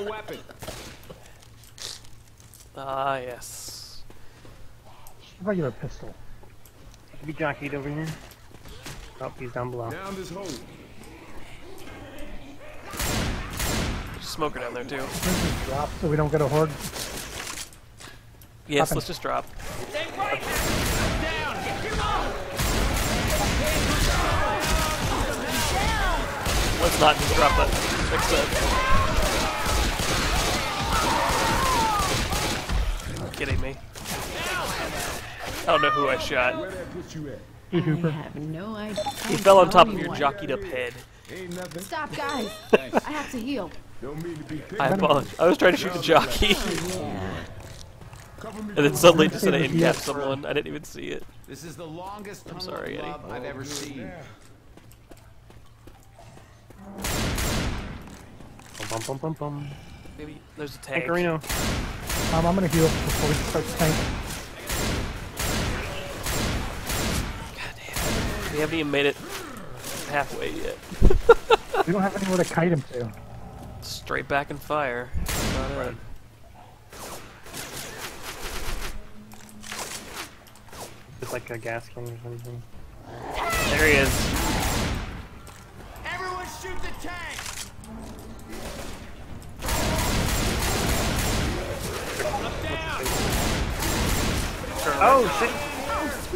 a weapon. Ah, yes. Regular pistol. Should be jockeyed over here. Oh, he's down below. Down this hole. Smoker down there too. Drop so we don't get a horde. Yes, Poppin'. let's just drop. Let's not just drop that. Fix that. Don't know who I shot. Where that put you at? E I Hooper. have no idea. He fell on top of your jockeyed up head. Stop, guys. I have to heal. Don't mean to be picky. I apologize. I was trying to shoot the jockey, Cover me and then suddenly just Say in the in cap someone. I didn't even see it. This is the longest tunnel sorry, Eddie. love I've ever seen. Bum, bum, bum, bum, bum. Maybe there's a tank. Tankerino. Um, I'm gonna heal before we start the We haven't even made it halfway yet. We don't have anywhere to kite him to. Straight back and fire. That's about it. Just like a gas can or something. There he is. Everyone shoot the tank! Oh, shit!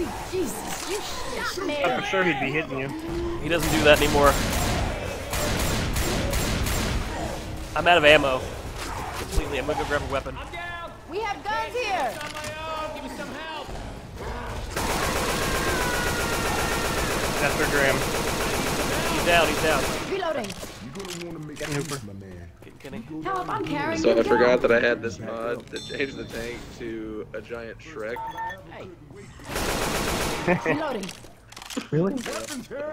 Sweet Jesus, you shot me. I'm sure he'd be hitting you. He doesn't do that anymore. I'm out of ammo. Completely. I'm gonna go grab a weapon. We have guns here. That's for Graeme. He's down. He's down. Reloading. You're gonna want to make Getting moves, Hooper. My man. Getting Kenny. Help, I'm carrying So you. I forgot that I had this mod that changed the tank to a giant Shrek. Reloading. Really?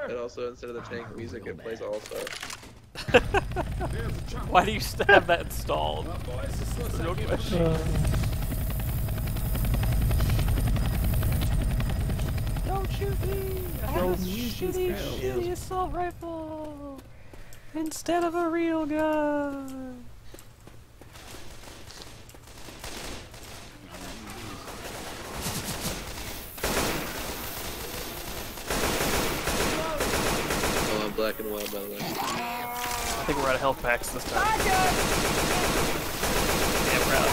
And also instead of the tank music, it plays also. Why do you still have that installed? That's no question. Uh, Don't shoot me! I have a Don't use these shitty, shitty assault rifle instead of a real gun. Oh, I'm black and white by the way. I think we're out of health packs this time. Yeah, we're out.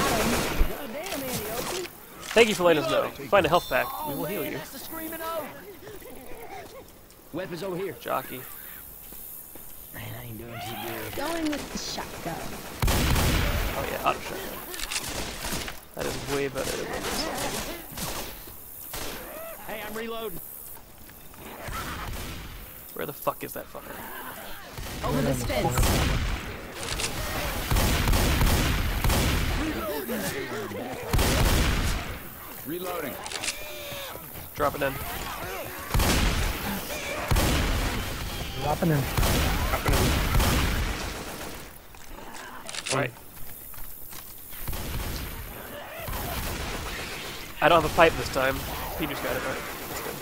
Thank you for letting us know. Find a health pack, we will heal you. Weapons over here. Jockey. Man, I ain't doing too good. Going with the shotgun. Oh yeah, auto shotgun. That is way better than this. Hey, I'm reloading. Where the fuck is that fucker? Over this fence. Reloading. Dropping in. Dropping in. Dropping in. Right. I don't have a pipe this time. Peter's got it, right? That's good.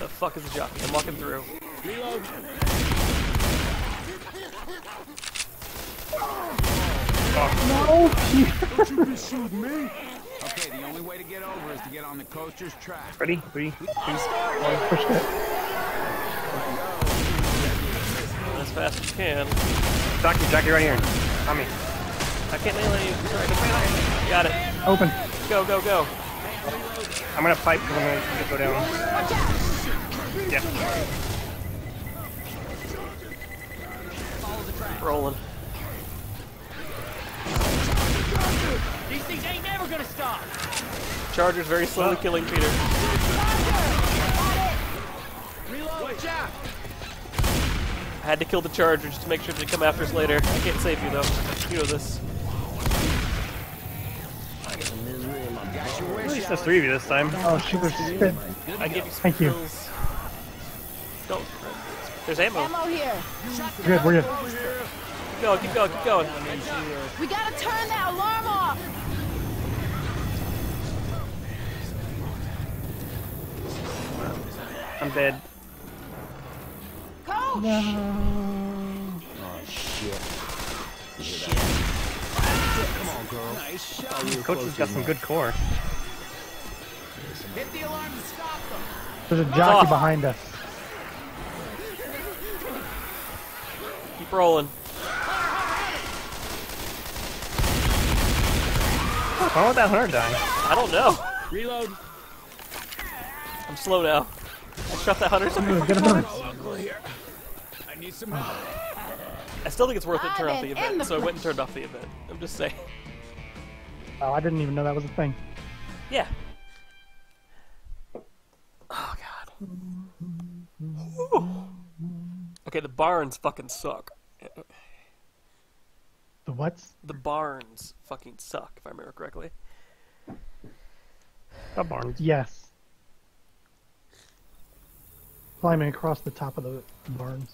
The fuck is the jockey? I'm walking through. Don't you be shooting me. Okay, the only way to get over is to get on the coaster's track. Ready? Three, two, one. Pushed it. As fast as you can. Jackie, Jackie, right here. On me. I can't melee you. Sorry. Got it. Open. Go, go, go. I'm gonna pipe because I'm gonna go down. Yeah. Rolling. These things ain't never gonna stop. Charger's very slowly killing Peter. Reload. Watch out. I had to kill the Charger just to make sure they come after us later. I can't save you though. You know this. Got your At least out. there's three of you this time. Oh, shooters spit. I give you some Thank you. pills. Don't. There's ammo. Ammo here. Good, we're good. Keep going, keep going, keep going. We gotta turn that alarm off. I'm dead. Coach has got some good core. Hit the alarm to stop them. There's a jockey Oh. behind us. Keep rolling. Why would that hunter die? I don't know. Reload. I'm slow now. I shot that hunter so many Get fucking him. times. I need some help. I still think it's worth it to turn off the event, the so I went and turned off the event. I'm just saying. Oh, I didn't even know that was a thing. Yeah. Oh god. Whew. Okay, the barns fucking suck. The what's? The barns fucking suck, if I remember correctly. The barns. Yes. Climbing across the top of the barns.